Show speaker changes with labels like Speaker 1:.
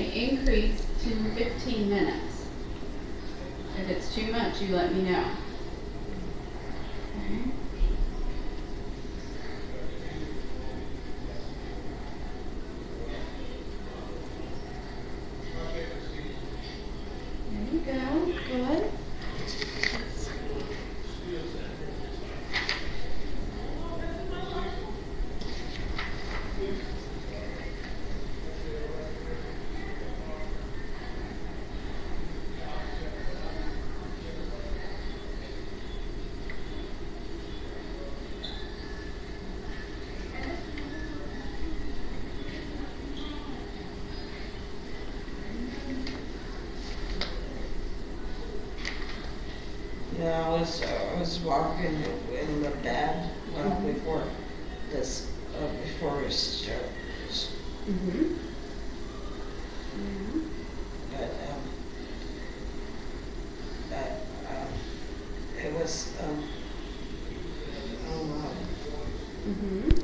Speaker 1: increase to fifteen minutes. If it's too much, you let me know. Okay. There you go, good.
Speaker 2: Yeah, I was, I was walking in the bed, well,
Speaker 1: Mhm.
Speaker 2: before this, uh, before we start,
Speaker 1: Mm-hmm.
Speaker 2: but, um, but, um, it was, um, oh, wow.
Speaker 1: Mm-hmm.